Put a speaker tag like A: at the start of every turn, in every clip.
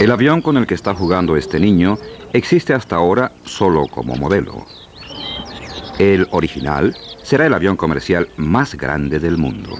A: El avión con el que está jugando este niño existe hasta ahora solo como modelo. El original será el avión comercial más grande del mundo.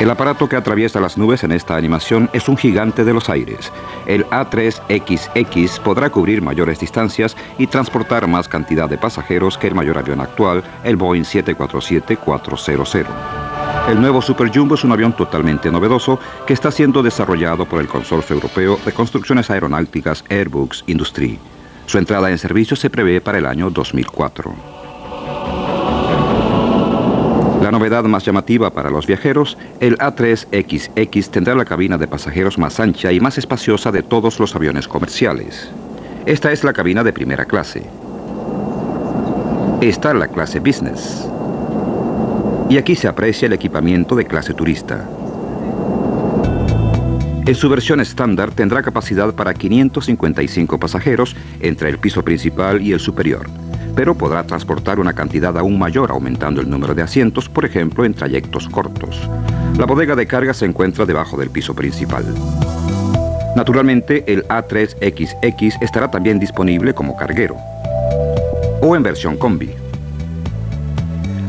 A: El aparato que atraviesa las nubes en esta animación es un gigante de los aires. El A3XX podrá cubrir mayores distancias y transportar más cantidad de pasajeros que el mayor avión actual, el Boeing 747-400. El nuevo Super Jumbo es un avión totalmente novedoso que está siendo desarrollado por el Consorcio Europeo de Construcciones Aeronáuticas Airbus Industrie. Su entrada en servicio se prevé para el año 2004. La novedad más llamativa para los viajeros, el A3XX tendrá la cabina de pasajeros más ancha y más espaciosa de todos los aviones comerciales. Esta es la cabina de primera clase. Esta es la clase business. Y aquí se aprecia el equipamiento de clase turista. En su versión estándar tendrá capacidad para 555 pasajeros entre el piso principal y el superior pero podrá transportar una cantidad aún mayor aumentando el número de asientos, por ejemplo, en trayectos cortos. La bodega de carga se encuentra debajo del piso principal. Naturalmente, el A3XX estará también disponible como carguero o en versión combi.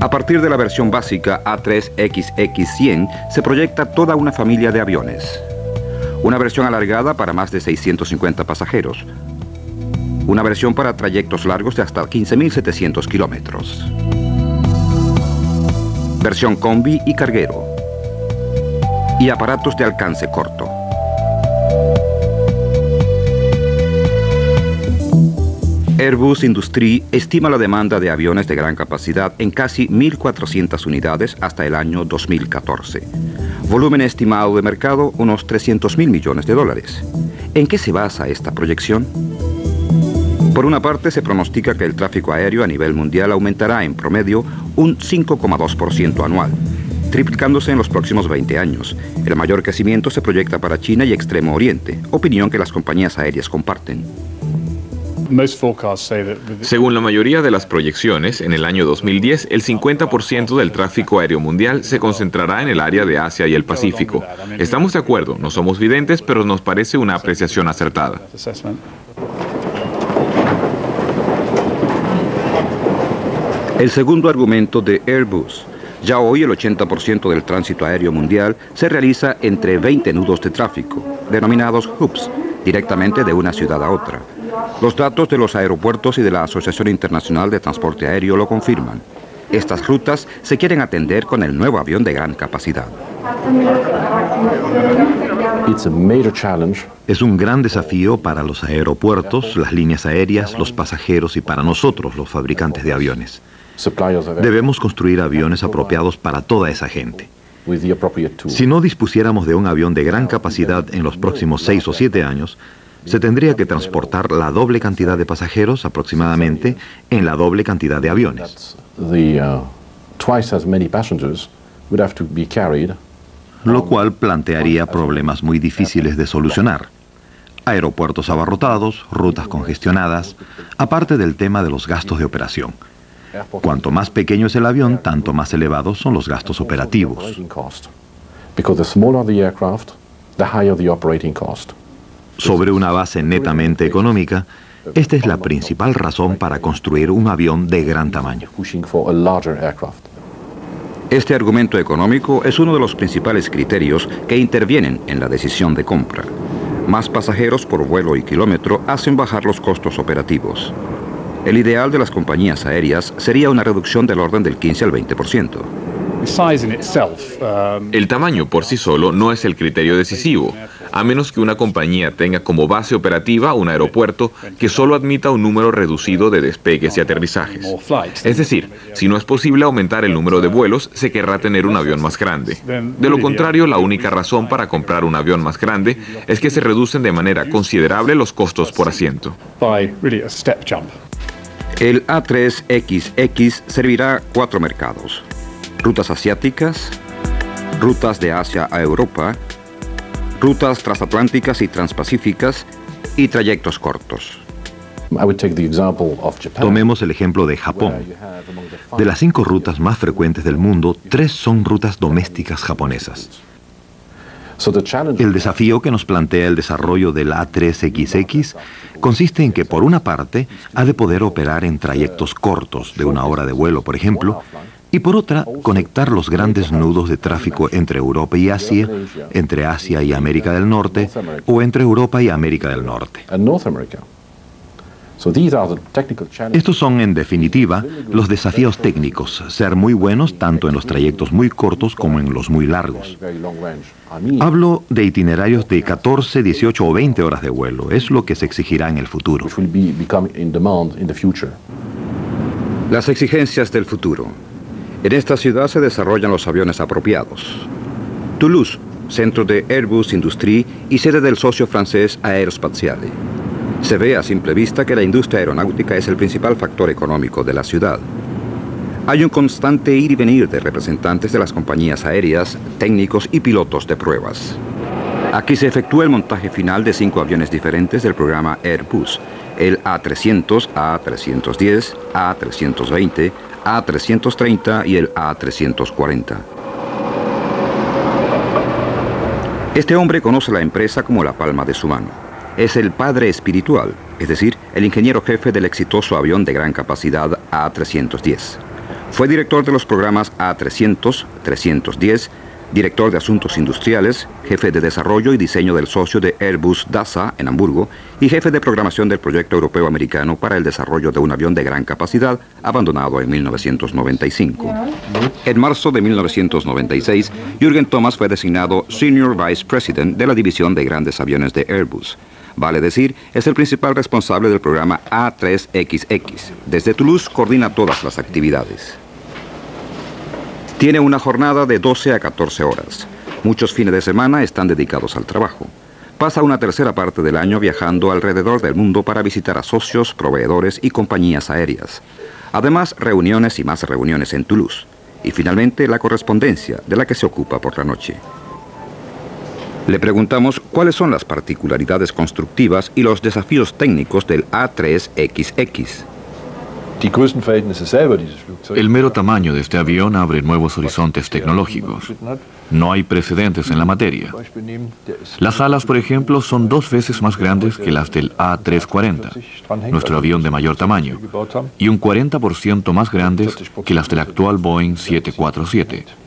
A: A partir de la versión básica A3XX100 se proyecta toda una familia de aviones. Una versión alargada para más de 650 pasajeros, una versión para trayectos largos de hasta 15.700 kilómetros. Versión combi y carguero. Y aparatos de alcance corto. Airbus Industrie estima la demanda de aviones de gran capacidad en casi 1.400 unidades hasta el año 2014. Volumen estimado de mercado unos 300.000 millones de dólares. ¿En qué se basa esta proyección? Por una parte, se pronostica que el tráfico aéreo a nivel mundial aumentará en promedio un 5,2% anual, triplicándose en los próximos 20 años. El mayor crecimiento se proyecta para China y Extremo Oriente, opinión que las compañías aéreas comparten.
B: Según la mayoría de las proyecciones, en el año 2010 el 50% del tráfico aéreo mundial se concentrará en el área de Asia y el Pacífico. Estamos de acuerdo, no somos videntes, pero nos parece una apreciación acertada.
A: El segundo argumento de Airbus. Ya hoy el 80% del tránsito aéreo mundial se realiza entre 20 nudos de tráfico, denominados hubs, directamente de una ciudad a otra. Los datos de los aeropuertos y de la Asociación Internacional de Transporte Aéreo lo confirman. Estas rutas se quieren atender con el nuevo avión de gran capacidad.
C: Es un gran desafío para los aeropuertos, las líneas aéreas, los pasajeros y para nosotros, los fabricantes de aviones. Debemos construir aviones apropiados para toda esa gente. Si no dispusiéramos de un avión de gran capacidad en los próximos seis o siete años, se tendría que transportar la doble cantidad de pasajeros aproximadamente en la doble cantidad de aviones. Lo cual plantearía problemas muy difíciles de solucionar. Aeropuertos abarrotados, rutas congestionadas, aparte del tema de los gastos de operación. Cuanto más pequeño es el avión, tanto más elevados son los gastos operativos. Sobre una base netamente económica, esta es la principal razón para construir un avión de gran tamaño.
A: Este argumento económico es uno de los principales criterios que intervienen en la decisión de compra. Más pasajeros por vuelo y kilómetro hacen bajar los costos operativos. El ideal de las compañías aéreas sería una reducción del orden del 15 al 20%.
B: El tamaño por sí solo no es el criterio decisivo, a menos que una compañía tenga como base operativa un aeropuerto que solo admita un número reducido de despegues y aterrizajes. Es decir, si no es posible aumentar el número de vuelos, se querrá tener un avión más grande. De lo contrario, la única razón para comprar un avión más grande es que se reducen de manera considerable los costos por asiento.
A: El A3XX servirá cuatro mercados. Rutas asiáticas, rutas de Asia a Europa, rutas transatlánticas y transpacíficas y trayectos cortos.
C: Tomemos el ejemplo de Japón. De las cinco rutas más frecuentes del mundo, tres son rutas domésticas japonesas. El desafío que nos plantea el desarrollo del A3XX consiste en que, por una parte, ha de poder operar en trayectos cortos, de una hora de vuelo, por ejemplo, y por otra, conectar los grandes nudos de tráfico entre Europa y Asia, entre Asia y América del Norte, o entre Europa y América del Norte. Estos son, en definitiva, los desafíos técnicos, ser muy buenos tanto en los trayectos muy cortos como en los muy largos. Hablo de itinerarios de 14, 18 o 20 horas de vuelo, es lo que se exigirá en el futuro.
A: Las exigencias del futuro. En esta ciudad se desarrollan los aviones apropiados. Toulouse, centro de Airbus Industrie y sede del socio francés Aerospatiale. Se ve a simple vista que la industria aeronáutica es el principal factor económico de la ciudad. Hay un constante ir y venir de representantes de las compañías aéreas, técnicos y pilotos de pruebas. Aquí se efectúa el montaje final de cinco aviones diferentes del programa Airbus, el A300, A310, A320, A330 y el A340. Este hombre conoce la empresa como la palma de su mano es el padre espiritual, es decir, el ingeniero jefe del exitoso avión de gran capacidad A310. Fue director de los programas A300, 310, director de Asuntos Industriales, jefe de Desarrollo y Diseño del socio de Airbus DASA en Hamburgo y jefe de programación del proyecto europeo americano para el desarrollo de un avión de gran capacidad abandonado en 1995. En marzo de 1996, Jürgen Thomas fue designado Senior Vice President de la división de grandes aviones de Airbus. Vale decir, es el principal responsable del programa A3XX. Desde Toulouse coordina todas las actividades. Tiene una jornada de 12 a 14 horas. Muchos fines de semana están dedicados al trabajo. Pasa una tercera parte del año viajando alrededor del mundo para visitar a socios, proveedores y compañías aéreas. Además, reuniones y más reuniones en Toulouse. Y finalmente la correspondencia, de la que se ocupa por la noche. Le preguntamos cuáles son las particularidades constructivas y los desafíos técnicos del A3XX.
D: El mero tamaño de este avión abre nuevos horizontes tecnológicos. No hay precedentes en la materia. Las alas, por ejemplo, son dos veces más grandes que las del A340, nuestro avión de mayor tamaño, y un 40% más grandes que las del actual Boeing 747.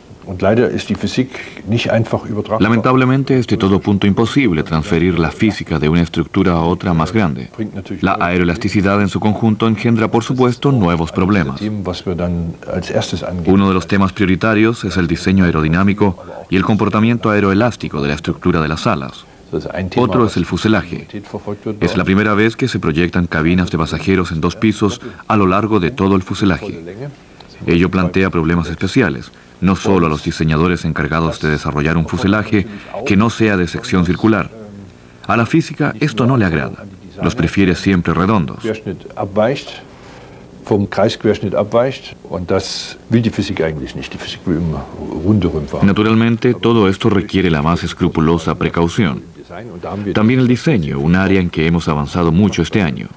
D: Lamentablemente es de todo punto imposible transferir la física de una estructura a otra más grande. La aeroelasticidad en su conjunto engendra, por supuesto, nuevos problemas. Uno de los temas prioritarios es el diseño aerodinámico y el comportamiento aeroelástico de la estructura de las alas. Otro es el fuselaje. Es la primera vez que se proyectan cabinas de pasajeros en dos pisos a lo largo de todo el fuselaje. Ello plantea problemas especiales no solo a los diseñadores encargados de desarrollar un fuselaje que no sea de sección circular. A la física esto no le agrada, los prefiere siempre redondos. Naturalmente, todo esto requiere la más escrupulosa precaución. También el diseño, un área en que hemos avanzado mucho este año.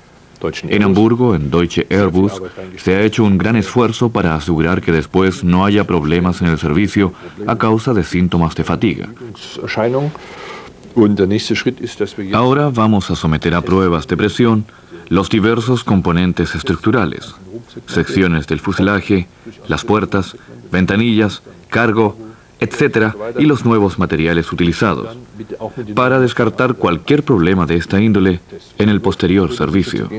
D: En Hamburgo, en Deutsche Airbus, se ha hecho un gran esfuerzo para asegurar que después no haya problemas en el servicio a causa de síntomas de fatiga. Ahora vamos a someter a pruebas de presión los diversos componentes estructurales, secciones del fuselaje, las puertas, ventanillas, cargo, etcétera, y los nuevos materiales utilizados, para descartar cualquier problema de esta índole en el posterior servicio.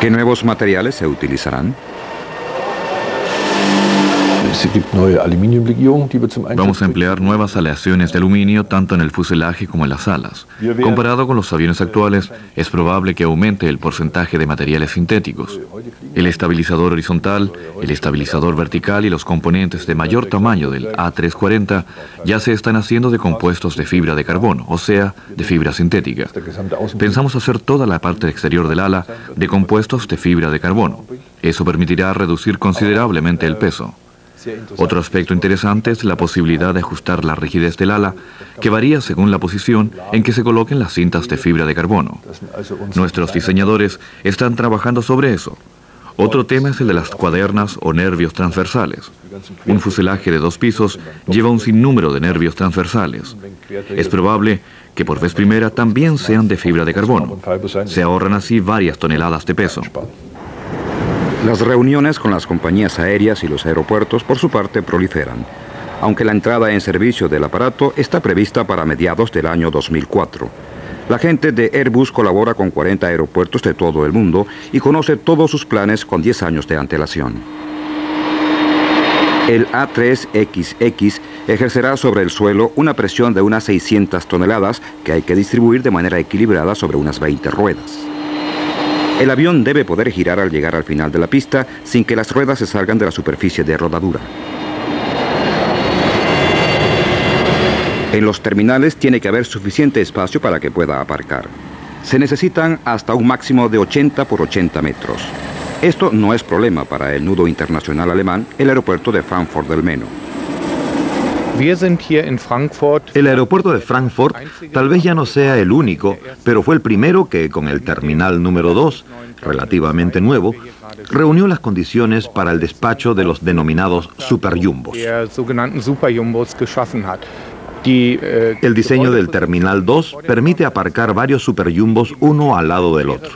A: ¿Qué nuevos materiales se utilizarán?
D: Vamos a emplear nuevas aleaciones de aluminio tanto en el fuselaje como en las alas. Comparado con los aviones actuales, es probable que aumente el porcentaje de materiales sintéticos. El estabilizador horizontal, el estabilizador vertical y los componentes de mayor tamaño del A340 ya se están haciendo de compuestos de fibra de carbono, o sea, de fibra sintética. Pensamos hacer toda la parte exterior del ala de compuestos de fibra de carbono. Eso permitirá reducir considerablemente el peso. Otro aspecto interesante es la posibilidad de ajustar la rigidez del ala, que varía según la posición en que se coloquen las cintas de fibra de carbono. Nuestros diseñadores están trabajando sobre eso. Otro tema es el de las cuadernas o nervios transversales. Un fuselaje de dos pisos lleva un sinnúmero de nervios transversales. Es probable que por vez primera también sean de fibra de carbono. Se ahorran así varias toneladas de peso.
A: Las reuniones con las compañías aéreas y los aeropuertos, por su parte, proliferan, aunque la entrada en servicio del aparato está prevista para mediados del año 2004. La gente de Airbus colabora con 40 aeropuertos de todo el mundo y conoce todos sus planes con 10 años de antelación. El A3XX ejercerá sobre el suelo una presión de unas 600 toneladas que hay que distribuir de manera equilibrada sobre unas 20 ruedas. El avión debe poder girar al llegar al final de la pista sin que las ruedas se salgan de la superficie de rodadura. En los terminales tiene que haber suficiente espacio para que pueda aparcar. Se necesitan hasta un máximo de 80 por 80 metros. Esto no es problema para el nudo internacional alemán, el aeropuerto de Frankfurt del Meno.
C: El aeropuerto de Frankfurt tal vez ya no sea el único, pero fue el primero que con el terminal número 2, relativamente nuevo, reunió las condiciones para el despacho de los denominados superjumbos.
A: Äh,
C: el diseño del Terminal 2 permite aparcar varios superjumbos uno al lado del otro.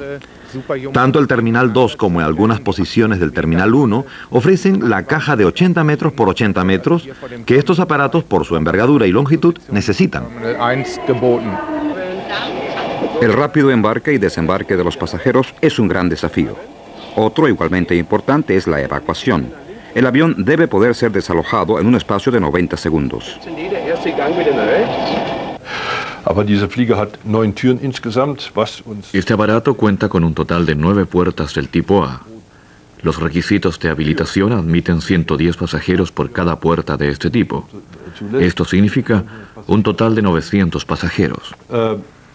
C: Tanto el Terminal 2 como algunas posiciones del Terminal 1 ofrecen la caja de 80 metros por 80 metros que estos aparatos, por su envergadura y longitud, necesitan.
A: El rápido embarque y desembarque de los pasajeros es un gran desafío. Otro igualmente importante es la evacuación. El avión debe poder ser desalojado en un espacio de 90 segundos.
D: Este aparato cuenta con un total de nueve puertas del tipo A. Los requisitos de habilitación admiten 110 pasajeros por cada puerta de este tipo. Esto significa un total de 900 pasajeros.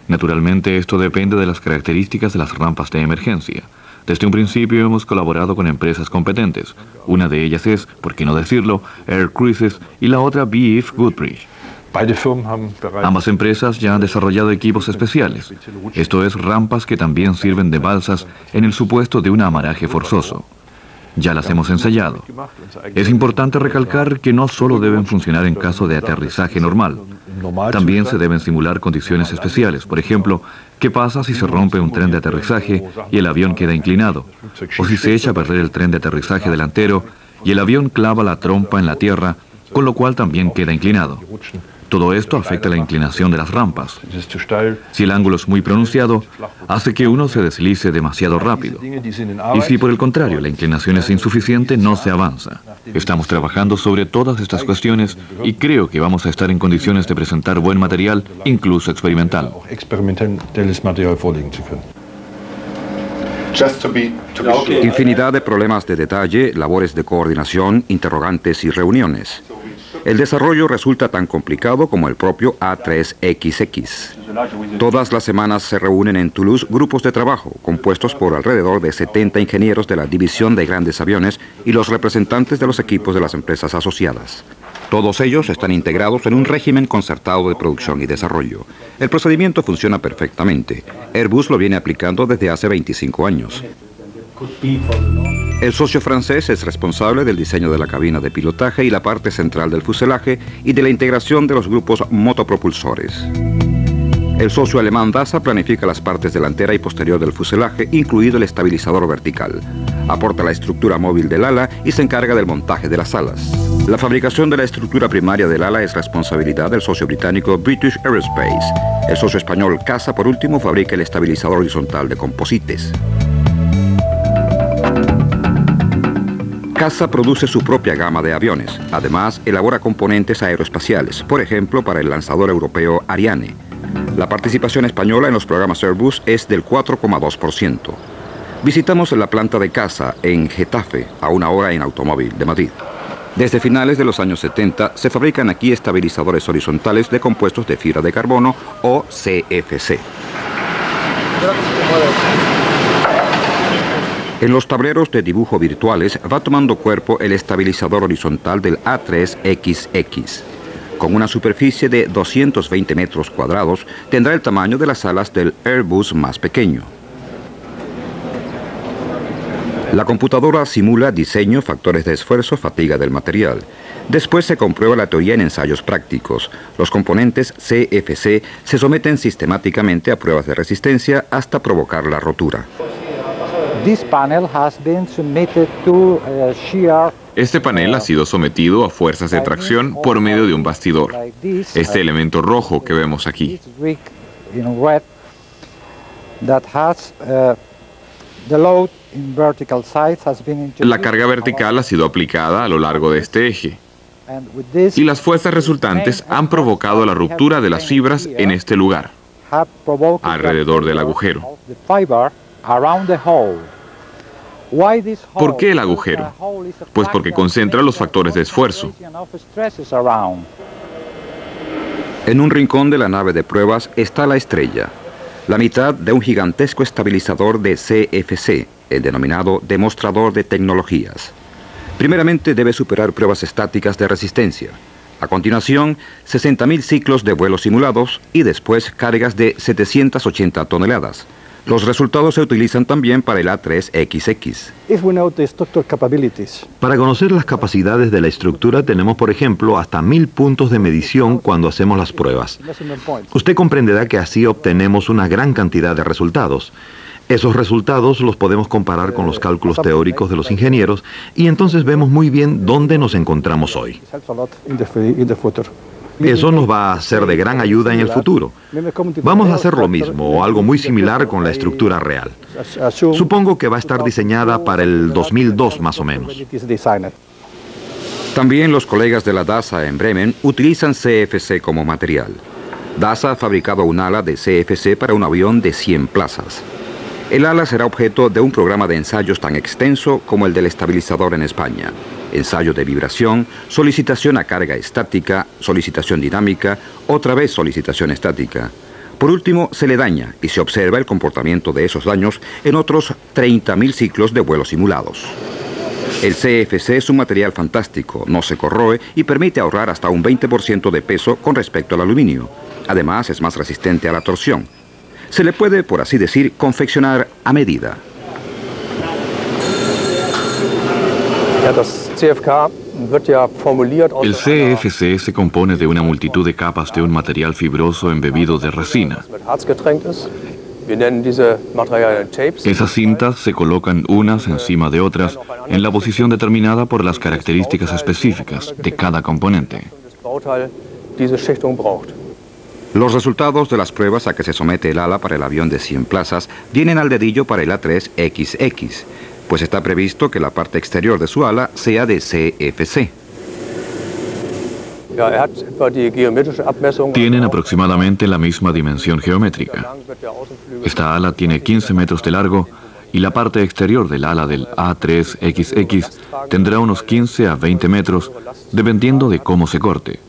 D: Naturalmente, esto depende de las características de las rampas de emergencia. Desde un principio hemos colaborado con empresas competentes. Una de ellas es, por qué no decirlo, Air Cruises y la otra BF Goodbridge. Ambas empresas ya han desarrollado equipos especiales, esto es rampas que también sirven de balsas en el supuesto de un amaraje forzoso. Ya las hemos ensayado. Es importante recalcar que no solo deben funcionar en caso de aterrizaje normal, también se deben simular condiciones especiales. Por ejemplo, ¿qué pasa si se rompe un tren de aterrizaje y el avión queda inclinado? O si se echa a perder el tren de aterrizaje delantero y el avión clava la trompa en la tierra, con lo cual también queda inclinado. Todo esto afecta la inclinación de las rampas. Si el ángulo es muy pronunciado, hace que uno se deslice demasiado rápido. Y si por el contrario la inclinación es insuficiente, no se avanza. Estamos trabajando sobre todas estas cuestiones y creo que vamos a estar en condiciones de presentar buen material, incluso experimental.
A: Infinidad de problemas de detalle, labores de coordinación, interrogantes y reuniones. El desarrollo resulta tan complicado como el propio A3XX. Todas las semanas se reúnen en Toulouse grupos de trabajo compuestos por alrededor de 70 ingenieros de la División de Grandes Aviones y los representantes de los equipos de las empresas asociadas. Todos ellos están integrados en un régimen concertado de producción y desarrollo. El procedimiento funciona perfectamente. Airbus lo viene aplicando desde hace 25 años. El socio francés es responsable del diseño de la cabina de pilotaje y la parte central del fuselaje y de la integración de los grupos motopropulsores. El socio alemán DASA planifica las partes delantera y posterior del fuselaje, incluido el estabilizador vertical. Aporta la estructura móvil del ala y se encarga del montaje de las alas. La fabricación de la estructura primaria del ala es responsabilidad del socio británico British Aerospace. El socio español CASA, por último, fabrica el estabilizador horizontal de composites. CASA produce su propia gama de aviones. Además, elabora componentes aeroespaciales, por ejemplo, para el lanzador europeo Ariane. La participación española en los programas Airbus es del 4,2%. Visitamos la planta de CASA en Getafe, a una hora en automóvil de Madrid. Desde finales de los años 70 se fabrican aquí estabilizadores horizontales de compuestos de fibra de carbono o CFC. En los tableros de dibujo virtuales va tomando cuerpo el estabilizador horizontal del A3XX. Con una superficie de 220 metros cuadrados, tendrá el tamaño de las alas del Airbus más pequeño. La computadora simula diseño, factores de esfuerzo, fatiga del material. Después se comprueba la teoría en ensayos prácticos. Los componentes CFC se someten sistemáticamente a pruebas de resistencia hasta provocar la rotura.
B: Uh, este panel ha sido sometido a fuerzas de tracción por medio de un bastidor. Este elemento rojo que vemos aquí. La carga vertical ha sido aplicada a lo largo de este eje y las fuerzas resultantes han provocado la ruptura de las fibras en este lugar, alrededor del agujero. ¿Por qué el agujero? Pues porque concentra los factores de esfuerzo.
A: En un rincón de la nave de pruebas está la estrella, la mitad de un gigantesco estabilizador de CFC, el denominado demostrador de tecnologías. Primeramente debe superar pruebas estáticas de resistencia. A continuación, 60.000 ciclos de vuelos simulados y después cargas de 780 toneladas. Los resultados se utilizan también para el A3XX.
C: Para conocer las capacidades de la estructura tenemos, por ejemplo, hasta mil puntos de medición cuando hacemos las pruebas. Usted comprenderá que así obtenemos una gran cantidad de resultados. Esos resultados los podemos comparar con los cálculos teóricos de los ingenieros y entonces vemos muy bien dónde nos encontramos hoy. Eso nos va a ser de gran ayuda en el futuro. Vamos a hacer lo mismo o algo muy similar con la estructura real. Supongo que va a estar diseñada para el 2002 más o menos.
A: También los colegas de la DASA en Bremen utilizan CFC como material. DASA ha fabricado un ala de CFC para un avión de 100 plazas. El ala será objeto de un programa de ensayos tan extenso como el del estabilizador en España. Ensayo de vibración, solicitación a carga estática, solicitación dinámica, otra vez solicitación estática. Por último, se le daña y se observa el comportamiento de esos daños en otros 30.000 ciclos de vuelos simulados. El CFC es un material fantástico, no se corroe y permite ahorrar hasta un 20% de peso con respecto al aluminio. Además, es más resistente a la torsión. Se le puede, por así decir, confeccionar a medida.
D: El CFC se compone de una multitud de capas de un material fibroso embebido de resina. Esas cintas se colocan unas encima de otras en la posición determinada por las características específicas de cada componente.
A: Los resultados de las pruebas a que se somete el ala para el avión de 100 plazas vienen al dedillo para el A3XX, pues está previsto que la parte exterior de su ala sea de CFC.
D: Tienen aproximadamente la misma dimensión geométrica. Esta ala tiene 15 metros de largo y la parte exterior del ala del A3XX tendrá unos 15 a 20 metros, dependiendo de cómo se corte.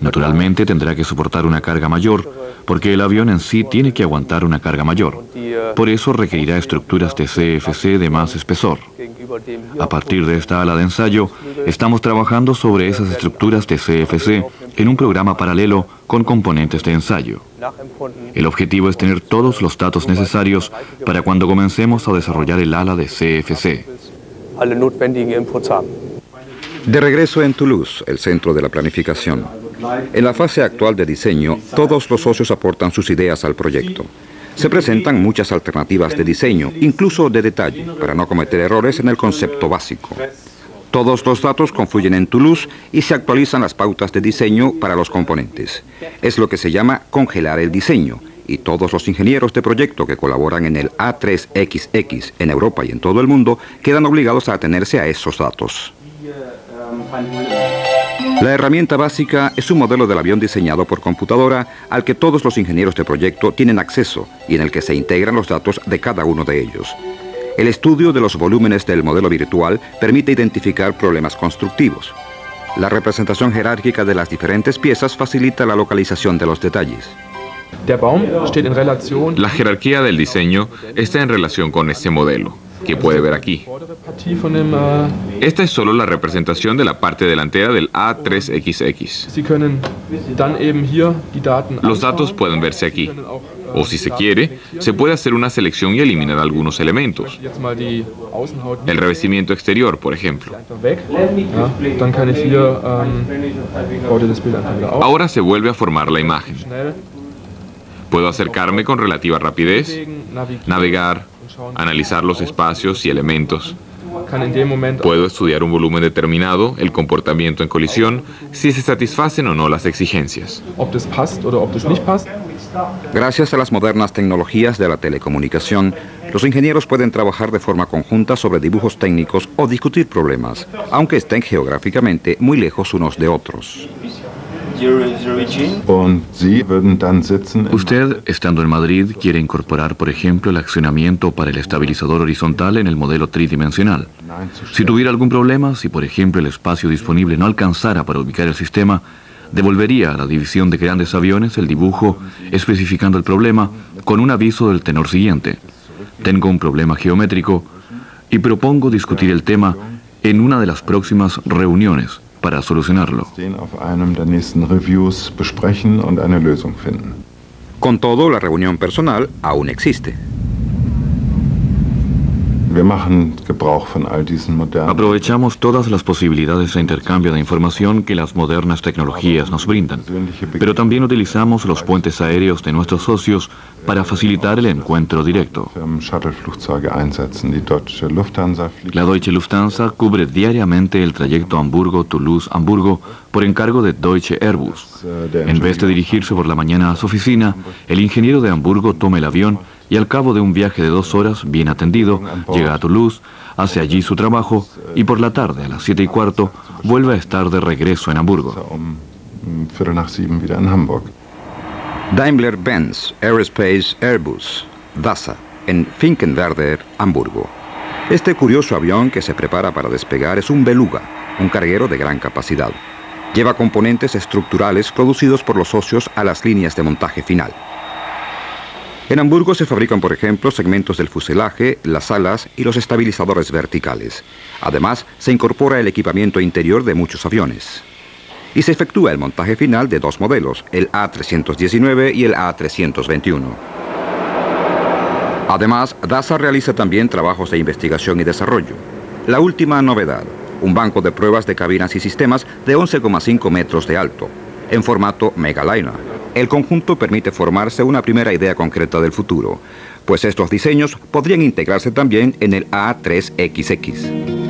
D: Naturalmente tendrá que soportar una carga mayor, porque el avión en sí tiene que aguantar una carga mayor. Por eso requerirá estructuras de CFC de más espesor. A partir de esta ala de ensayo, estamos trabajando sobre esas estructuras de CFC en un programa paralelo con componentes de ensayo. El objetivo es tener todos los datos necesarios para cuando comencemos a desarrollar el ala de CFC.
A: De regreso en Toulouse, el centro de la planificación. En la fase actual de diseño, todos los socios aportan sus ideas al proyecto. Se presentan muchas alternativas de diseño, incluso de detalle, para no cometer errores en el concepto básico. Todos los datos confluyen en Toulouse y se actualizan las pautas de diseño para los componentes. Es lo que se llama congelar el diseño, y todos los ingenieros de proyecto que colaboran en el A3XX en Europa y en todo el mundo quedan obligados a atenerse a esos datos. La herramienta básica es un modelo del avión diseñado por computadora al que todos los ingenieros de proyecto tienen acceso y en el que se integran los datos de cada uno de ellos. El estudio de los volúmenes del modelo virtual permite identificar problemas constructivos. La representación jerárquica de las diferentes piezas facilita la localización de los detalles.
B: La jerarquía del diseño está en relación con este modelo, que puede ver aquí. Esta es solo la representación de la parte delantera del A3XX. Los datos pueden verse aquí. O si se quiere, se puede hacer una selección y eliminar algunos elementos. El revestimiento exterior, por ejemplo. Ahora se vuelve a formar la imagen. Puedo acercarme con relativa rapidez, navegar, analizar los espacios y elementos. Puedo estudiar un volumen determinado, el comportamiento en colisión, si se satisfacen o no las exigencias.
A: Gracias a las modernas tecnologías de la telecomunicación, los ingenieros pueden trabajar de forma conjunta sobre dibujos técnicos o discutir problemas, aunque estén geográficamente muy lejos unos de otros.
D: Usted, estando en Madrid, quiere incorporar, por ejemplo, el accionamiento para el estabilizador horizontal en el modelo tridimensional. Si tuviera algún problema, si por ejemplo el espacio disponible no alcanzara para ubicar el sistema, devolvería a la división de grandes aviones el dibujo especificando el problema con un aviso del tenor siguiente. Tengo un problema geométrico y propongo discutir el tema en una de las próximas reuniones para solucionarlo.
A: Con todo, la reunión personal aún existe.
D: Aprovechamos todas las posibilidades de intercambio de información que las modernas tecnologías nos brindan, pero también utilizamos los puentes aéreos de nuestros socios para facilitar el encuentro directo. La Deutsche Lufthansa cubre diariamente el trayecto Hamburgo-Toulouse-Hamburgo por encargo de Deutsche Airbus. En vez de dirigirse por la mañana a su oficina, el ingeniero de Hamburgo toma el avión y al cabo de un viaje de dos horas, bien atendido, llega a Toulouse, hace allí su trabajo y por la tarde, a las siete y cuarto, vuelve a estar de regreso en Hamburgo.
A: Daimler-Benz Aerospace Airbus, DASA, en Finkenwerder, Hamburgo. Este curioso avión que se prepara para despegar es un Beluga, un carguero de gran capacidad. Lleva componentes estructurales producidos por los socios a las líneas de montaje final. En Hamburgo se fabrican, por ejemplo, segmentos del fuselaje, las alas y los estabilizadores verticales. Además, se incorpora el equipamiento interior de muchos aviones. Y se efectúa el montaje final de dos modelos, el A319 y el A321. Además, DASA realiza también trabajos de investigación y desarrollo. La última novedad, un banco de pruebas de cabinas y sistemas de 11,5 metros de alto, en formato Megaliner el conjunto permite formarse una primera idea concreta del futuro, pues estos diseños podrían integrarse también en el A3XX.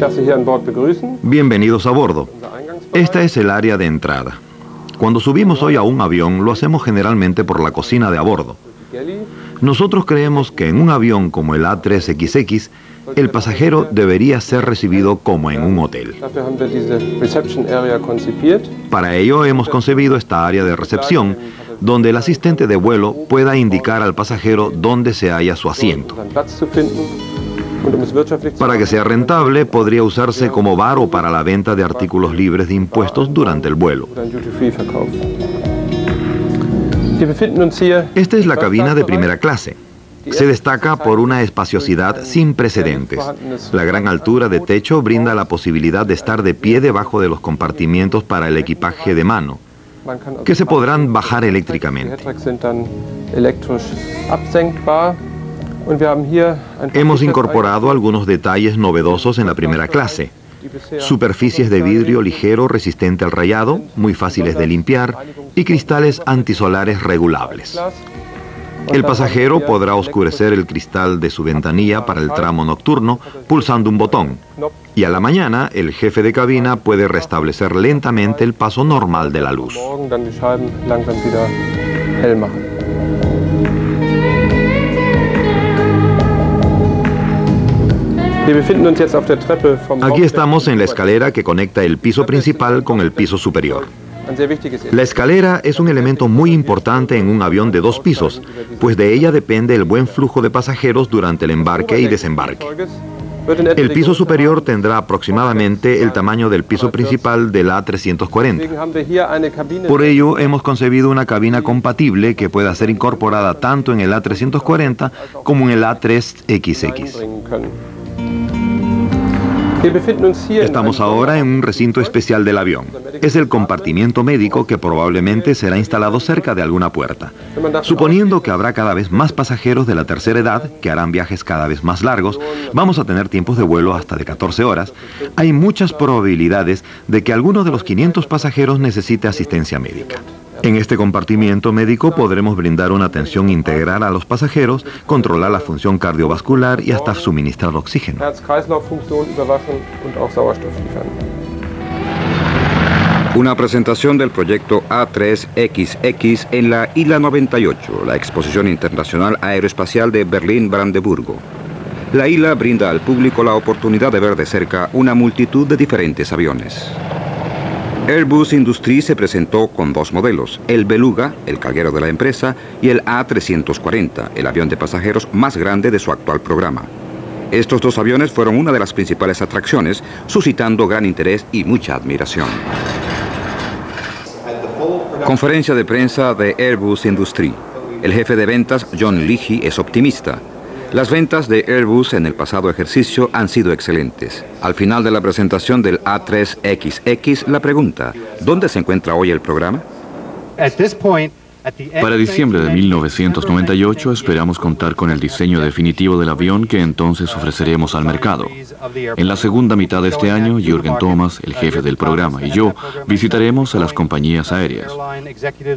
C: Bienvenidos a bordo. Esta es el área de entrada. Cuando subimos hoy a un avión lo hacemos generalmente por la cocina de a bordo. Nosotros creemos que en un avión como el A3XX el pasajero debería ser recibido como en un hotel. Para ello hemos concebido esta área de recepción donde el asistente de vuelo pueda indicar al pasajero dónde se halla su asiento. Para que sea rentable, podría usarse como bar o para la venta de artículos libres de impuestos durante el vuelo. Esta es la cabina de primera clase. Se destaca por una espaciosidad sin precedentes. La gran altura de techo brinda la posibilidad de estar de pie debajo de los compartimientos para el equipaje de mano que se podrán bajar eléctricamente. Hemos incorporado algunos detalles novedosos en la primera clase. Superficies de vidrio ligero resistente al rayado, muy fáciles de limpiar, y cristales antisolares regulables. El pasajero podrá oscurecer el cristal de su ventanilla para el tramo nocturno pulsando un botón. Y a la mañana el jefe de cabina puede restablecer lentamente el paso normal de la luz. Aquí estamos en la escalera que conecta el piso principal con el piso superior. La escalera es un elemento muy importante en un avión de dos pisos, pues de ella depende el buen flujo de pasajeros durante el embarque y desembarque. El piso superior tendrá aproximadamente el tamaño del piso principal del A340. Por ello, hemos concebido una cabina compatible que pueda ser incorporada tanto en el A340 como en el A3XX. Estamos ahora en un recinto especial del avión. Es el compartimiento médico que probablemente será instalado cerca de alguna puerta. Suponiendo que habrá cada vez más pasajeros de la tercera edad que harán viajes cada vez más largos, vamos a tener tiempos de vuelo hasta de 14 horas, hay muchas probabilidades de que alguno de los 500 pasajeros necesite asistencia médica. En este compartimiento médico podremos brindar una atención integral a los pasajeros, controlar la función cardiovascular y hasta suministrar oxígeno.
A: Una presentación del proyecto A3XX en la ILA 98, la Exposición Internacional Aeroespacial de Berlín-Brandeburgo. La ILA brinda al público la oportunidad de ver de cerca una multitud de diferentes aviones. Airbus Industrie se presentó con dos modelos, el Beluga, el carguero de la empresa, y el A340, el avión de pasajeros más grande de su actual programa. Estos dos aviones fueron una de las principales atracciones, suscitando gran interés y mucha admiración. Conferencia de prensa de Airbus Industrie. El jefe de ventas, John Leahy, es optimista. Las ventas de Airbus en el pasado ejercicio han sido excelentes. Al final de la presentación del A3XX, la pregunta, ¿dónde se encuentra hoy el programa?
D: Para diciembre de 1998 esperamos contar con el diseño definitivo del avión que entonces ofreceremos al mercado. En la segunda mitad de este año, Jürgen Thomas, el jefe del programa, y yo visitaremos a las compañías aéreas.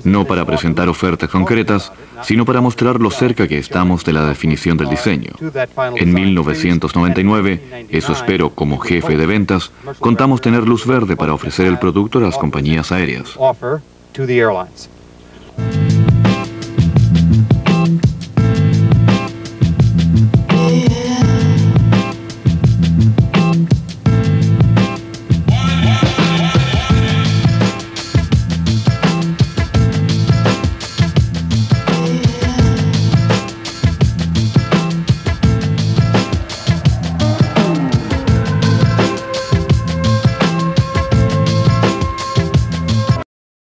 D: No para presentar ofertas concretas, sino para mostrar lo cerca que estamos de la definición del diseño. En 1999, eso espero como jefe de ventas, contamos tener luz verde para ofrecer el producto a las compañías aéreas.